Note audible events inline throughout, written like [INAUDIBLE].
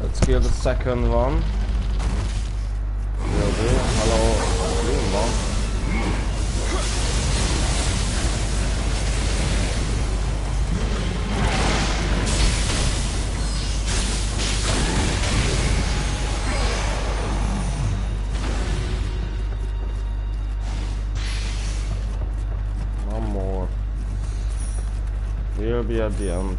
Let's kill the second one. Will do. Hello, green one. One more. We'll be at the end.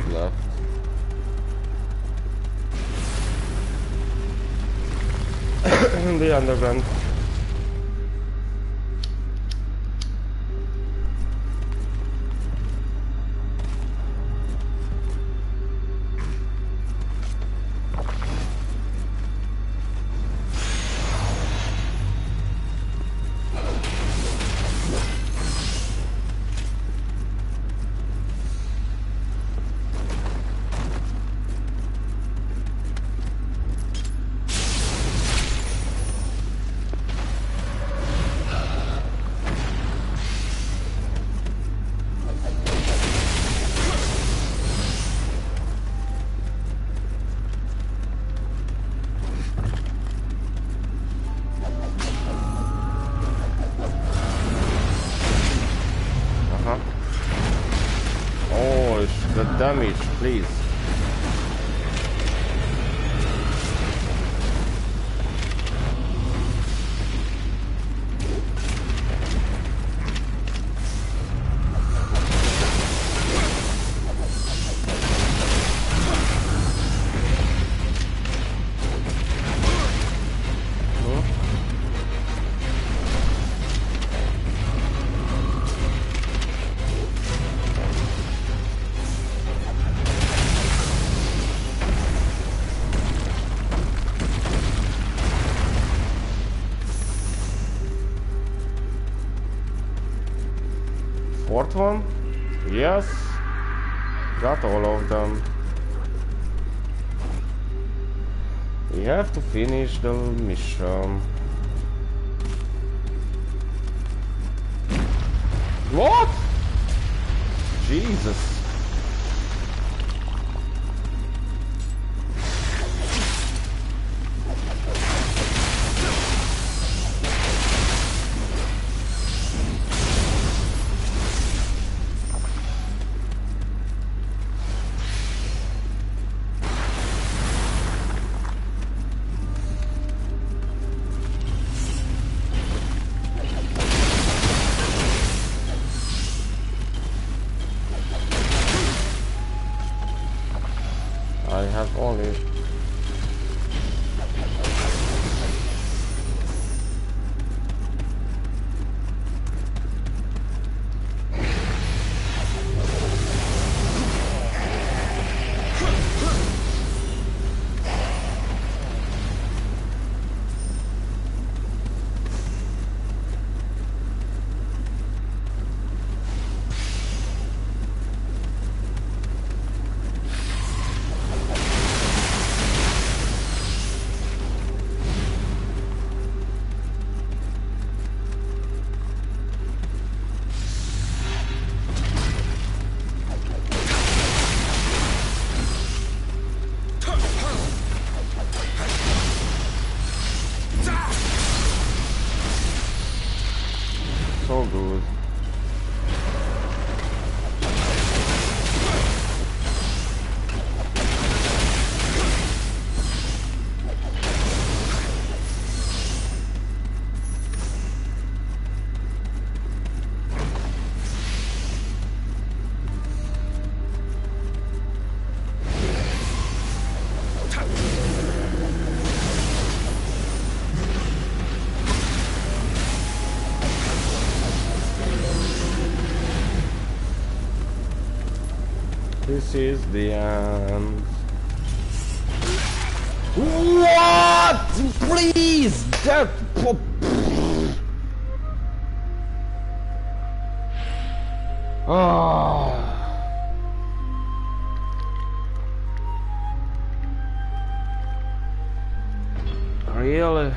Underground left. [COUGHS] the underground. Fourth one? Yes. Got all of them. We have to finish the mission. What? Jesus. This is the end. What? Please! That... Ah. Really?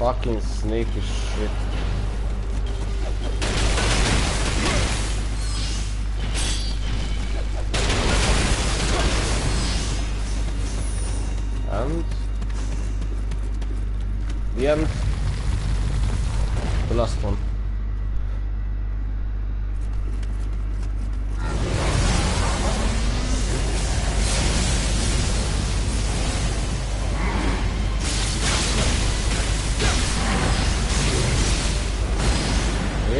Fucking sneaky shit. And the end. The last one.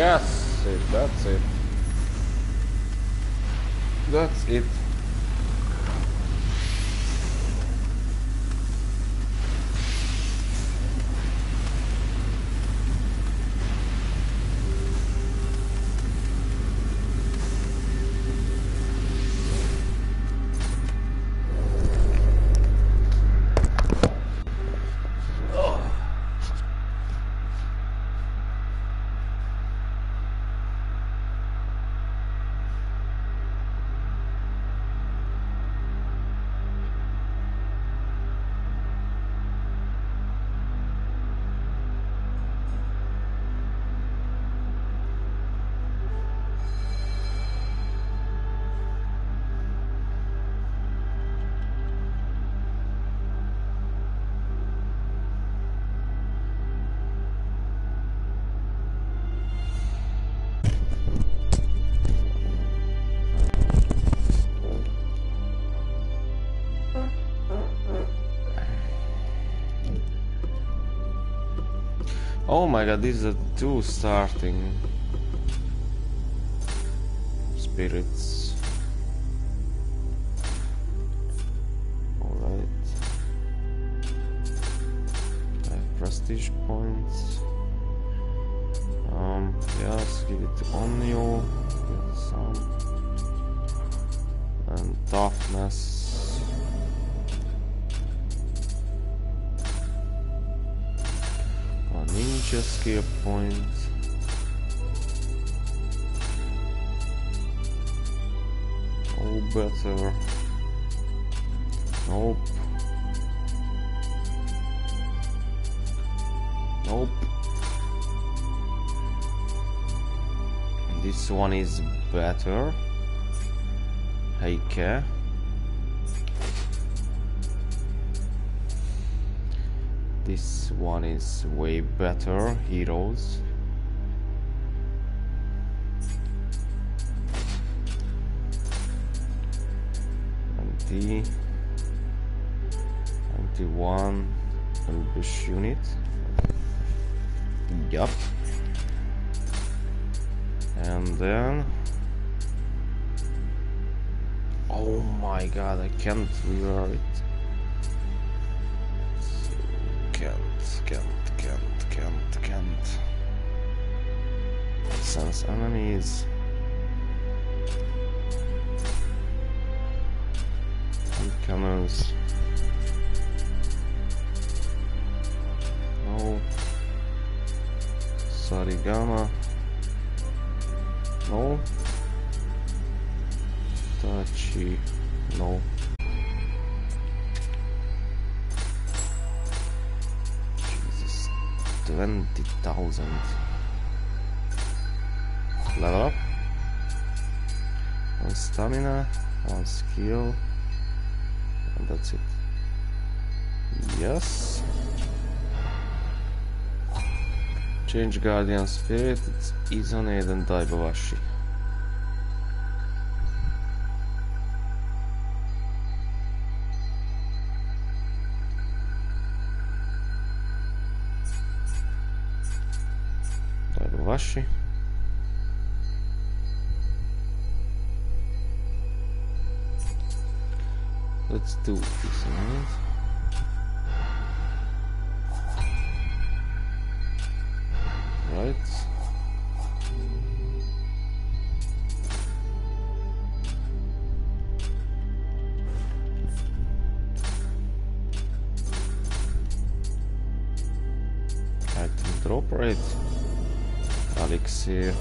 Yes, that's it. That's it. Oh my god, these are two starting. Spirits. Alright. I have prestige points. Um, yes, give it to Onyo. Get some. And toughness. A ninja skill point. Oh, better. Nope. Nope. This one is better. Heike. This one is way better. Heroes. Anti one ambush unit. Yup. And then. Oh my god, I can't rewear it. Kent, Kent, Kent, Kent. Sense enemies. And camos. No. Sarigama. No. Tachi. No. 20,000. Level up. One stamina, one skill, and that's it. Yes. Change Guardian Spirit, it's Isonade and. Daiba-Washi. Let's do this one. Right. Item drop rate. Elixir.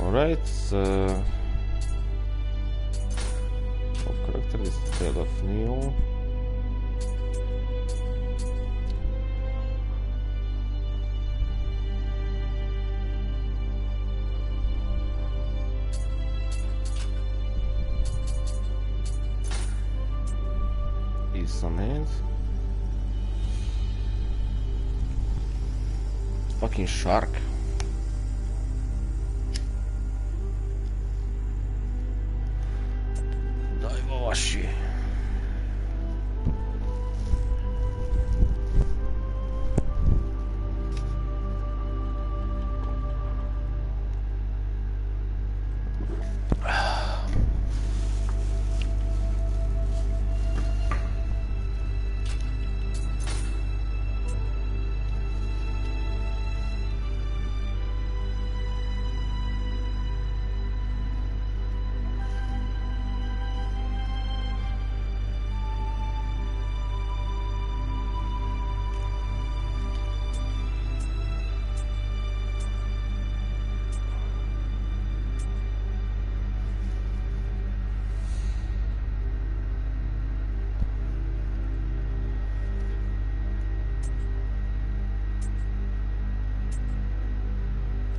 Alright. Uh, of character of Neo. Is some hands. Fucking shark.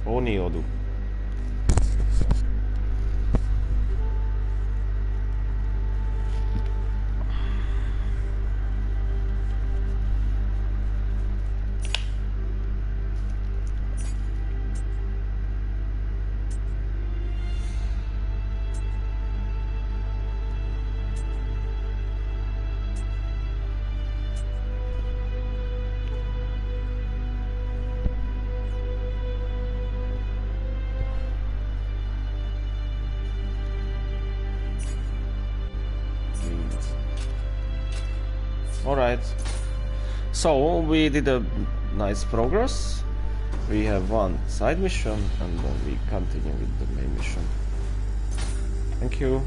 Oni odu. Alright. So we did a nice progress. We have one side mission and then we continue with the main mission. Thank you.